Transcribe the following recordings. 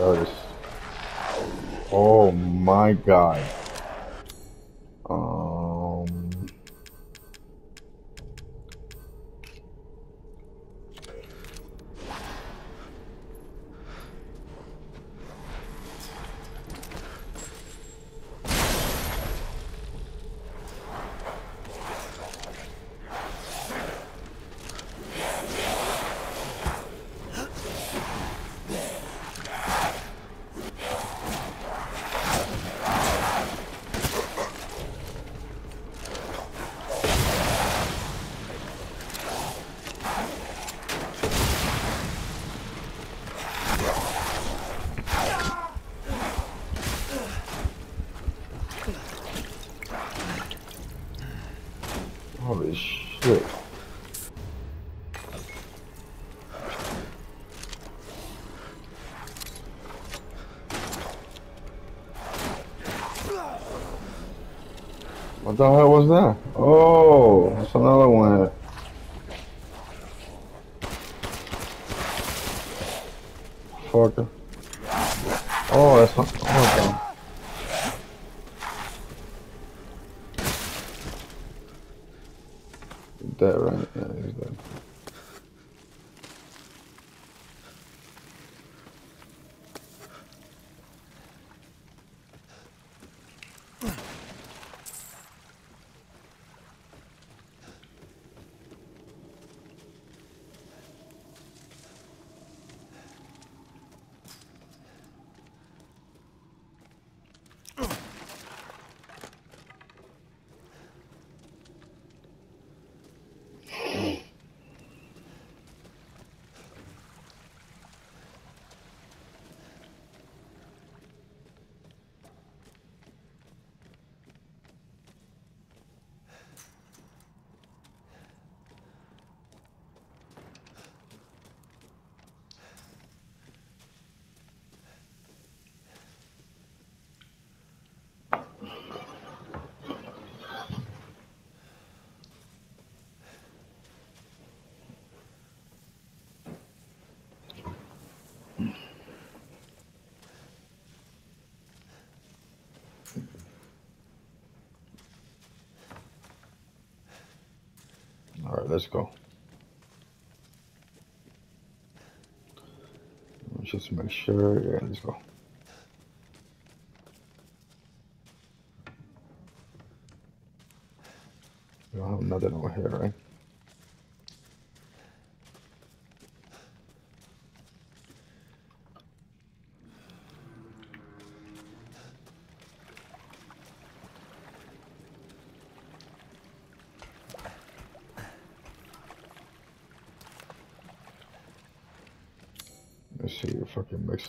Paris. Oh my god. That? Oh, that's another one. Fucker. Oh, that's not. Oh, okay. Dead, right? Yeah, he's dead. All right, let's go. Let's just make sure. Yeah, let's go. We don't have nothing over here, right?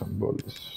I can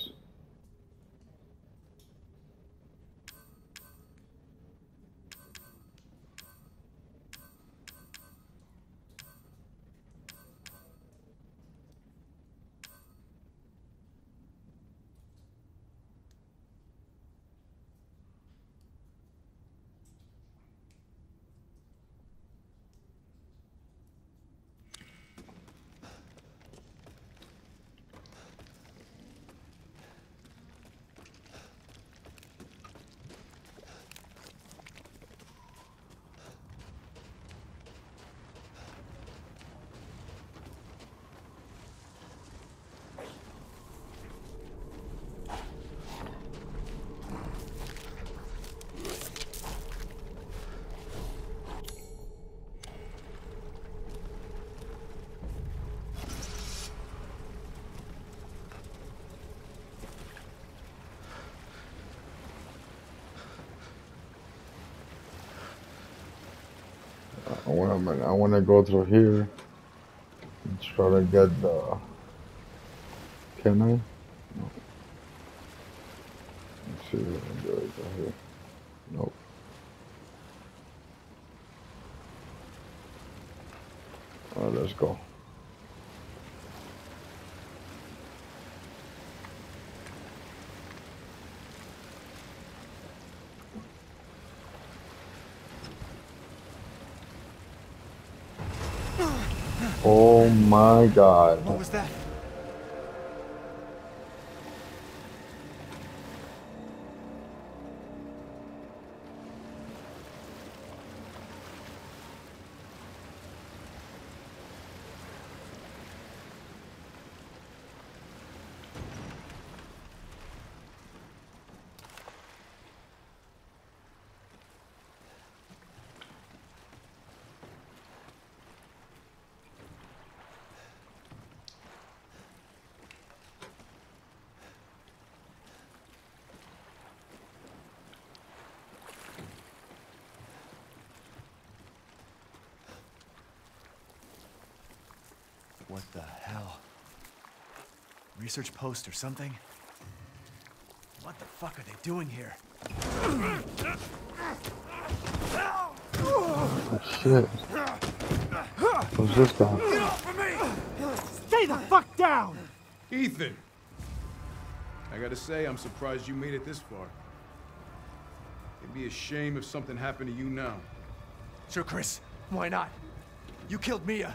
I want to. I want to go through here and try to get the. Can I? No. Let's see if I can do it right here. Nope. All right, let's go. Oh my god. What was that? What the hell? Research post or something? What the fuck are they doing here? Oh, shit. Who's this guy? Stay the fuck down! Ethan! I gotta say, I'm surprised you made it this far. It'd be a shame if something happened to you now. Sure, Chris. Why not? You killed Mia.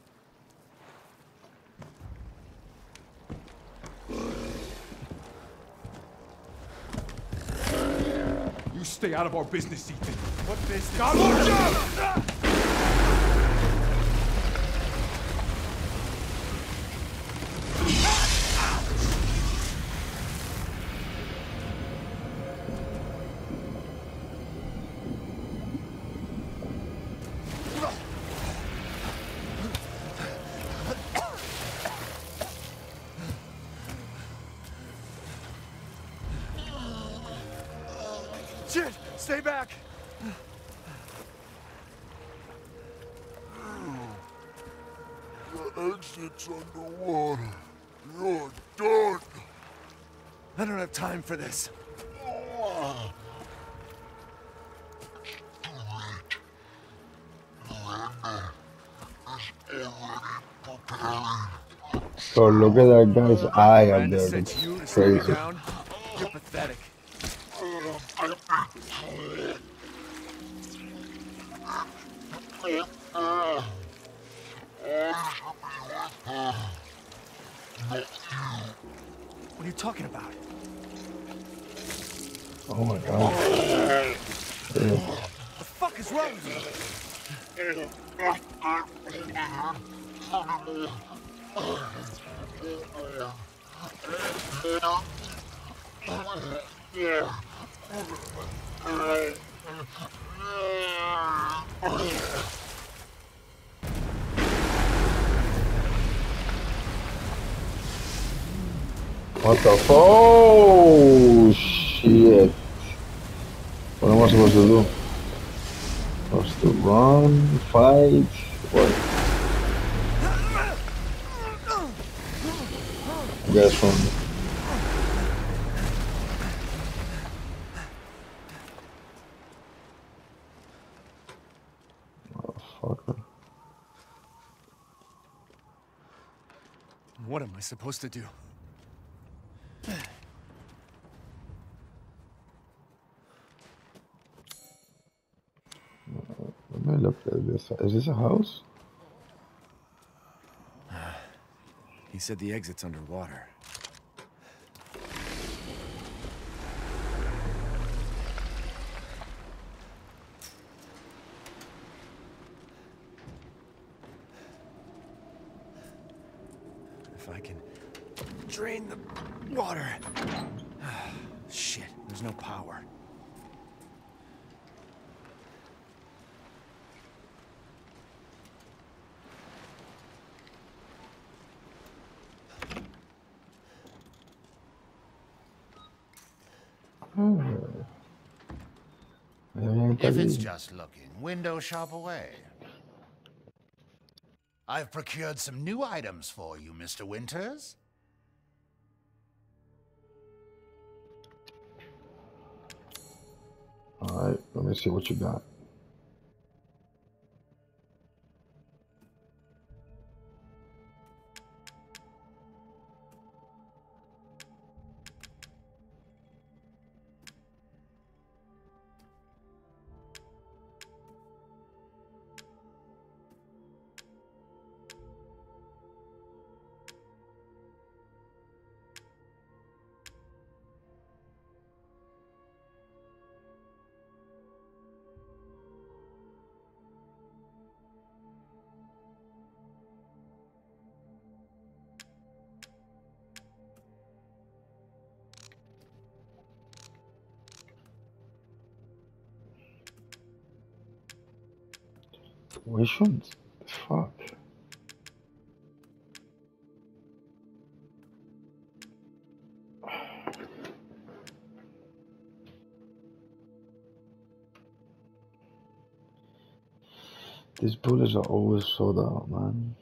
Stay out of our business, Ethan. What business? God, watch out! Have time for this. So look at that guy's eye up there. It's you to slow you crazy. down? You're pathetic. What are you talking about? Oh my god. The fuck is wrong with you? What the f- Oh shit. What am I supposed to do? Supposed to run, fight, what? I guess from. What am I supposed to do? Look at this. Is this a house? He said the exit's underwater. If I can drain the water. Shit, there's no power. Mm-hmm. If it's just looking, window shop away. I've procured some new items for you, Mr. Winters. Alright, let me see what you got. Situations? Fuck. These bullets are always sold out, man.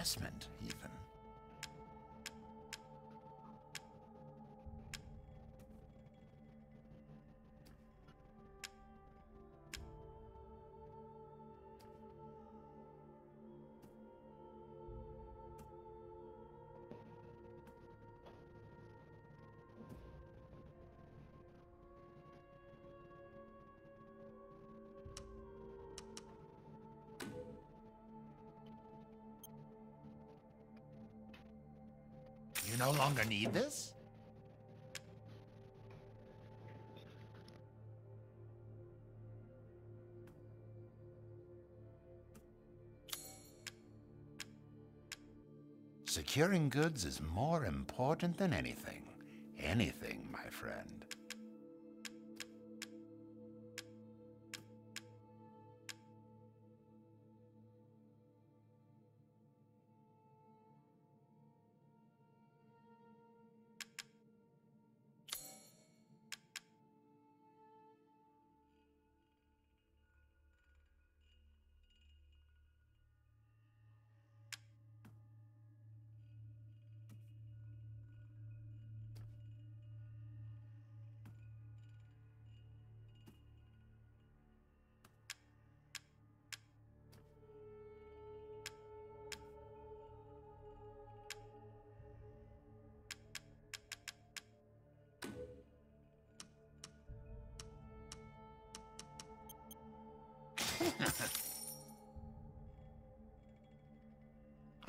Investment, even. You no longer need this? Securing goods is more important than anything. Anything, my friend.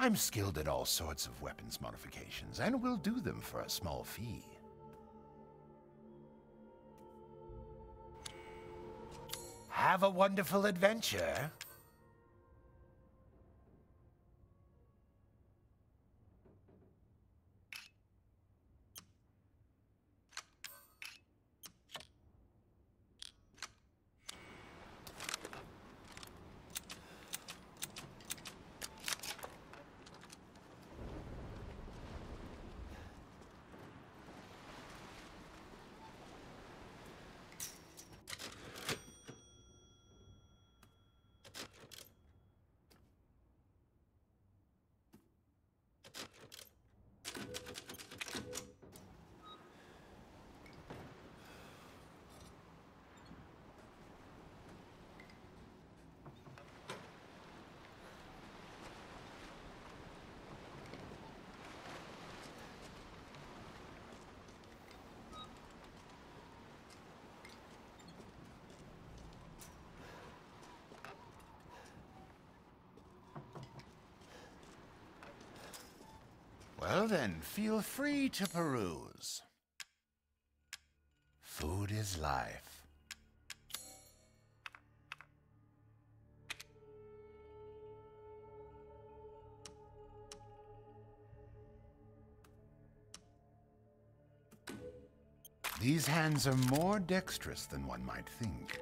I'm skilled at all sorts of weapons modifications, and will do them for a small fee. Have a wonderful adventure. Well then, feel free to peruse. Food is life. These hands are more dexterous than one might think.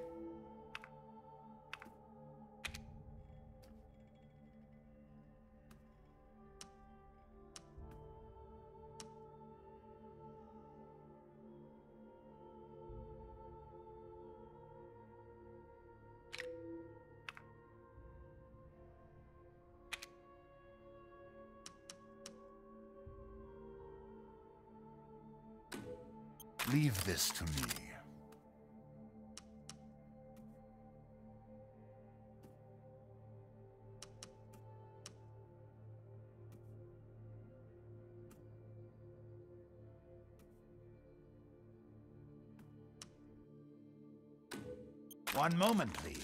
this to me. One moment, please.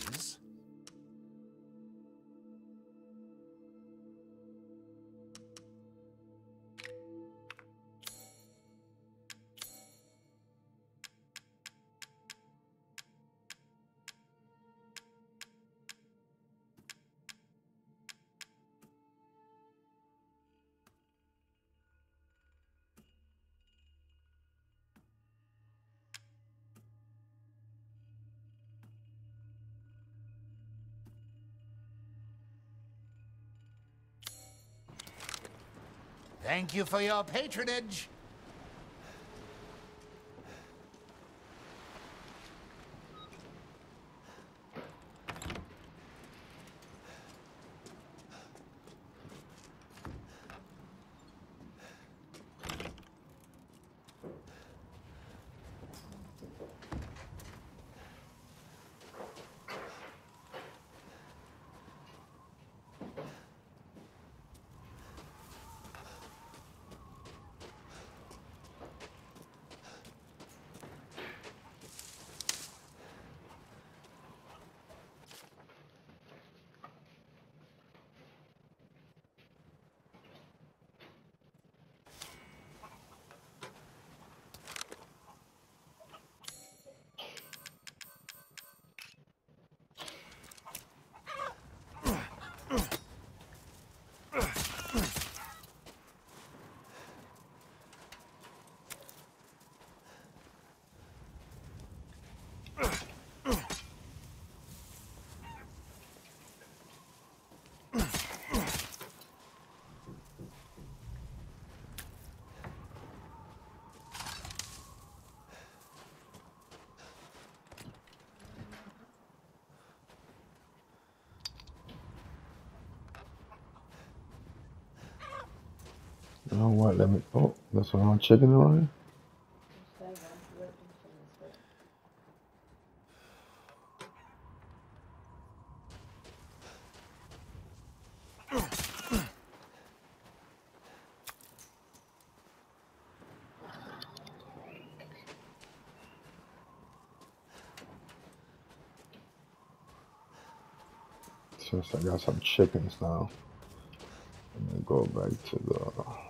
Thank you for your patronage. Know what? Let me. Oh, that's what I'm checking right. Since I got some chickens now, let me go back to the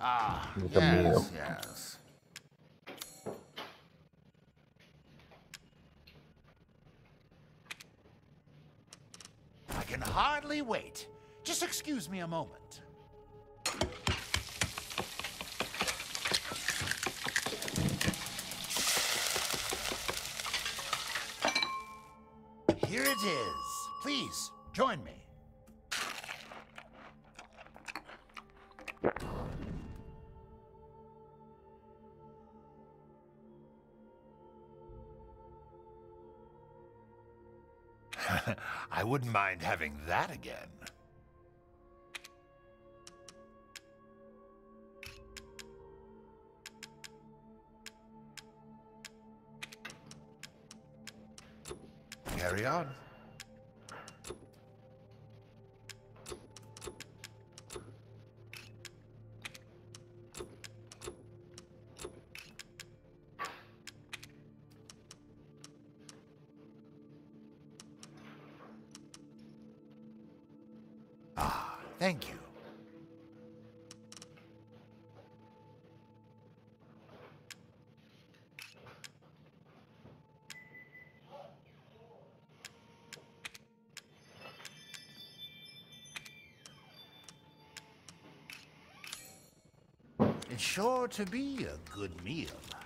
Ah, yes, yes. I can hardly wait. Just excuse me a moment. I wouldn't mind having that again. Carry on. Sure to be a good meal.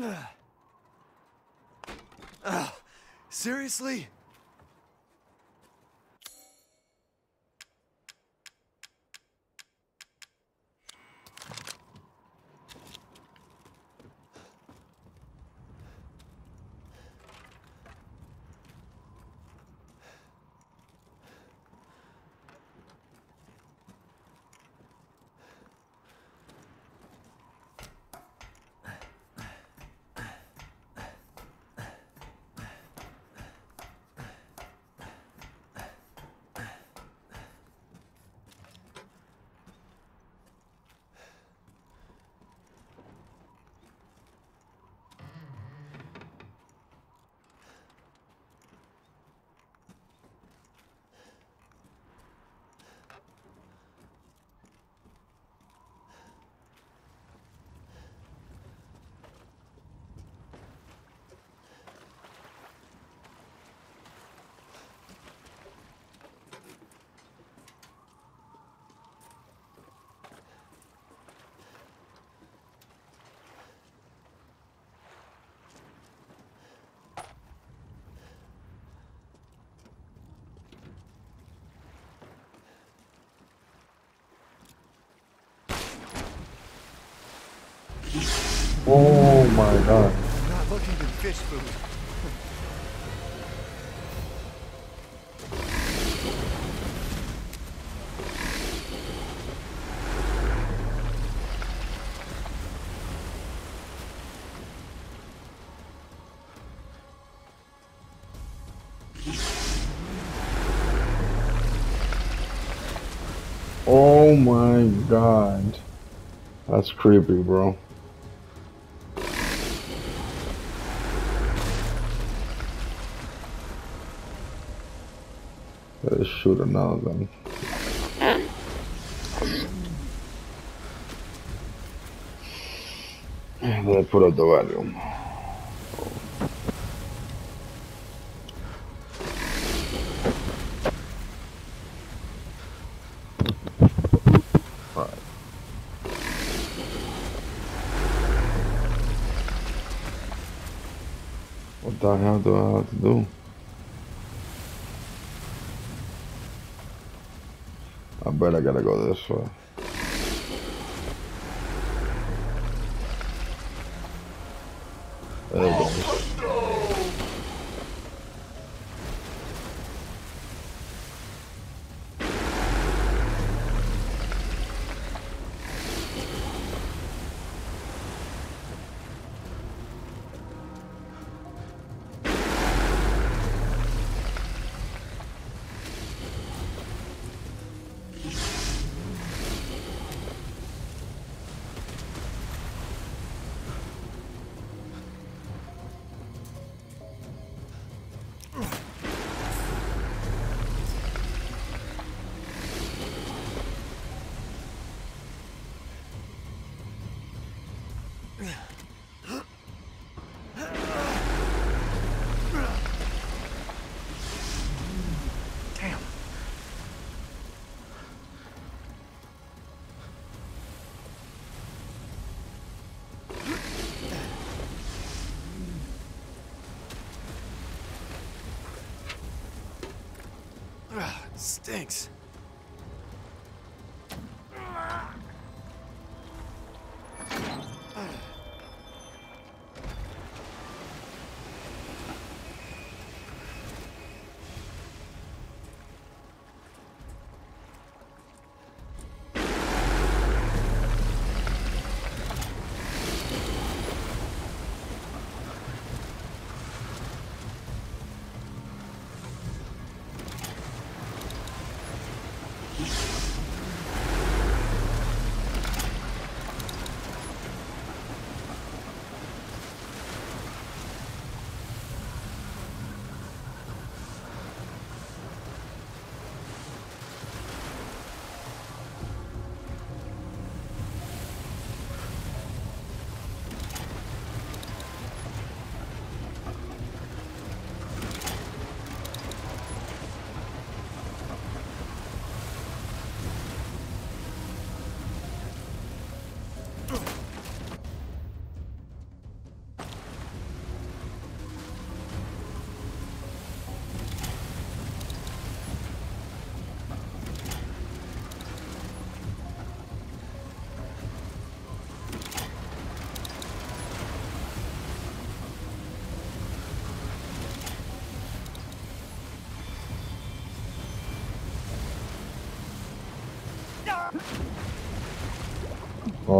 Seriously? Oh my god. Not looking for fish food. Oh my god. That's creepy, bro. Let's shoot another then. Let's put up the volume. Right. I gotta go this way. Stinks.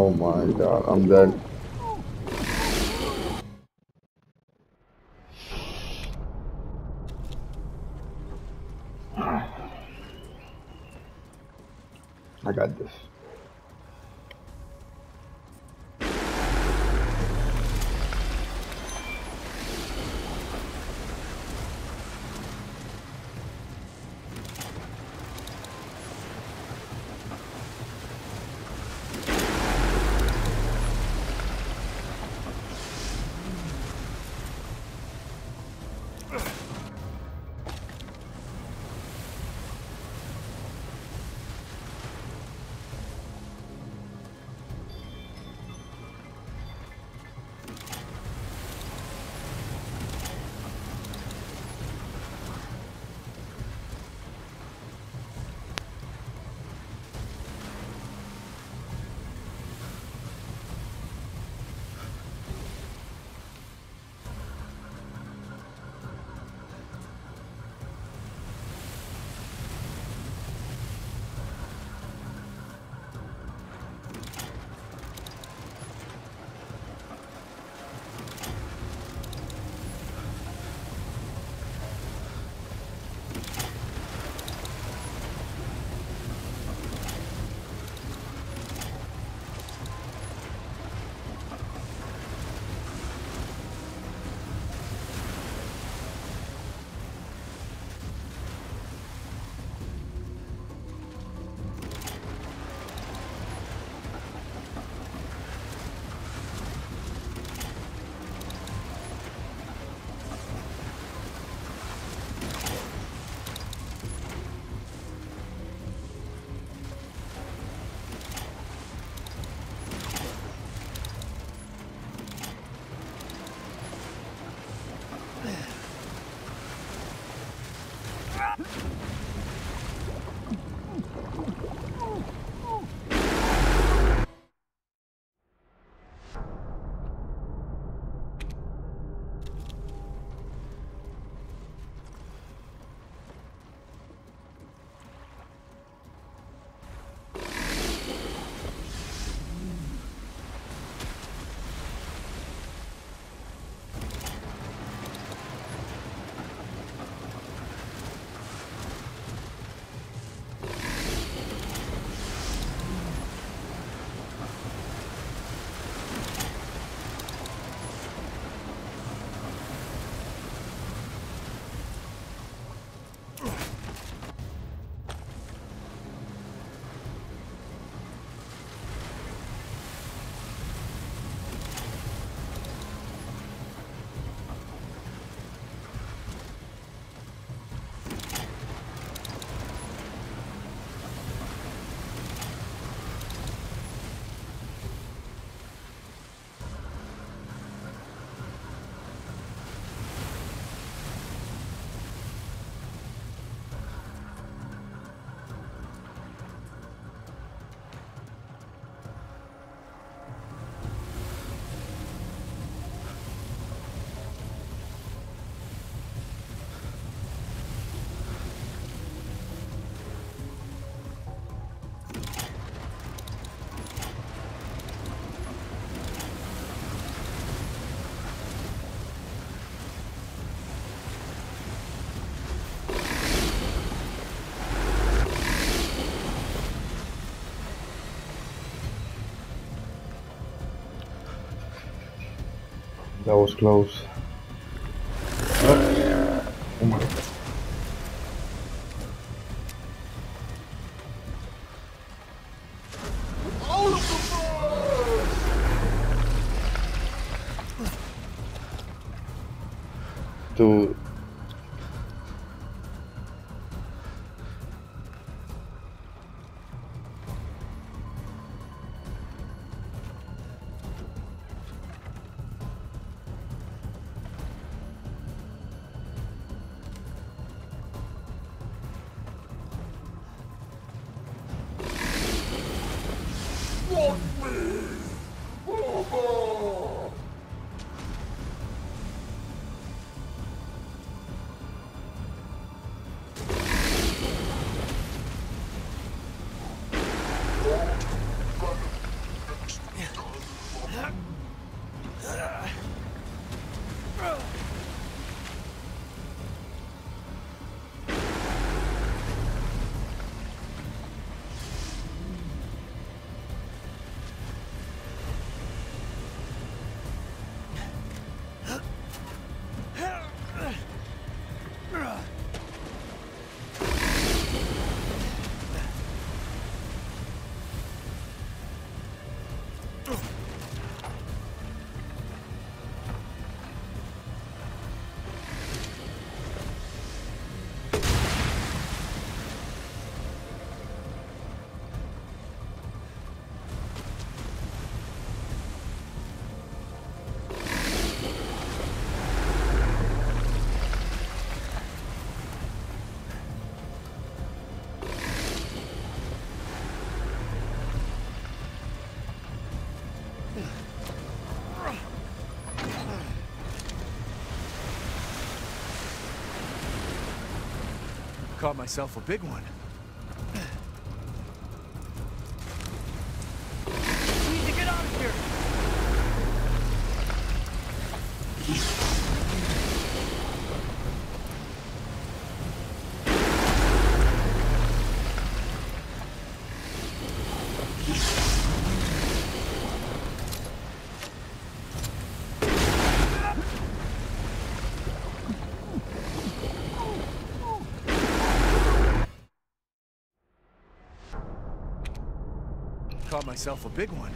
Oh my god, I'm dead. I got this. That was close. Oh my god. Dude. Caught myself a big one. Myself a big one.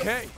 Okay.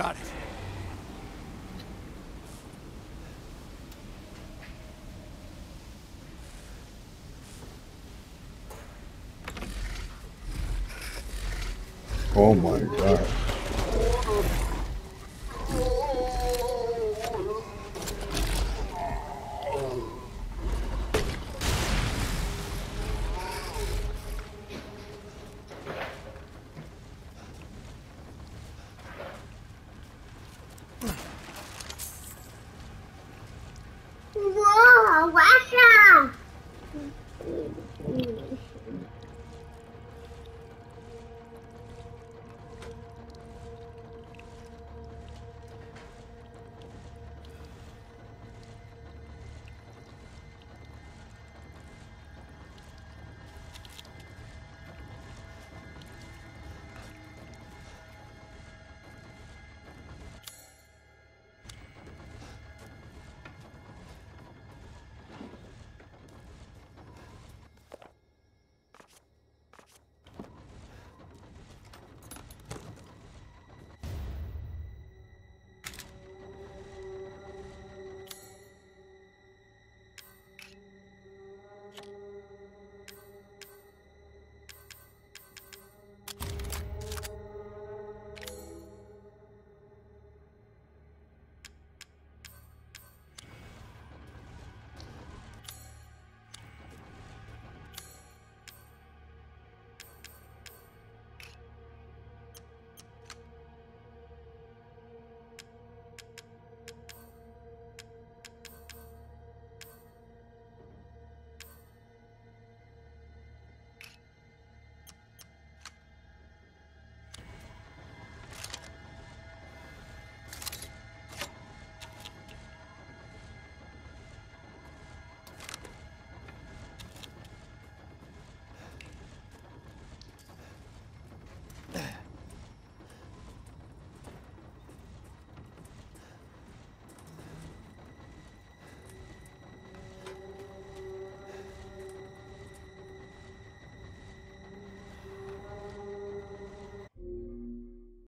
Got it. Oh my god.